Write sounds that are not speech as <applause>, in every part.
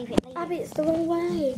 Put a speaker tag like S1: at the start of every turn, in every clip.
S1: leave it. Leave
S2: Abby,
S1: it.
S2: it's the wrong way.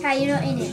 S1: Hey, you're not in it.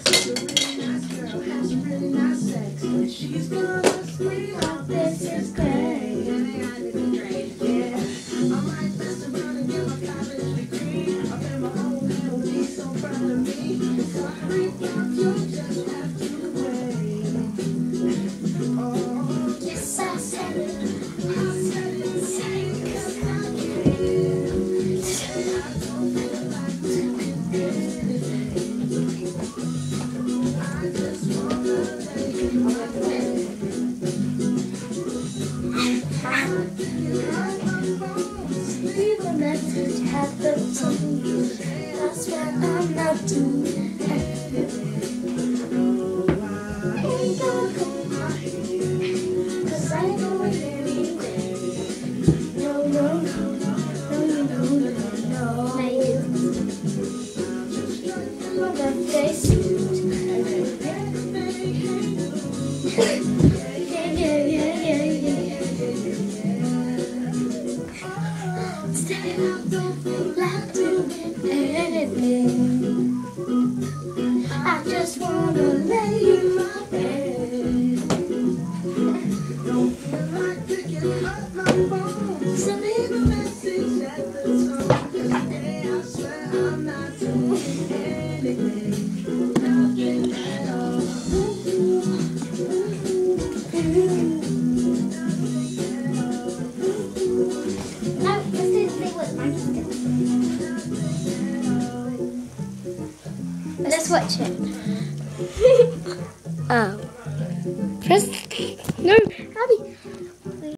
S2: Leave a message at the tone. That's what I'm not doing. Ain't gonna go my head, 'cause I ain't going anywhere. No, no, no, no, no, no, no, feel like doing anything. I just wanna lay in my bed.
S3: Don't feel like picking up my phone. So leave a message at the tone. Today I swear I'm not doing anything. Nothing at all.
S1: Let's watch it.
S2: Oh. <laughs> Press. No,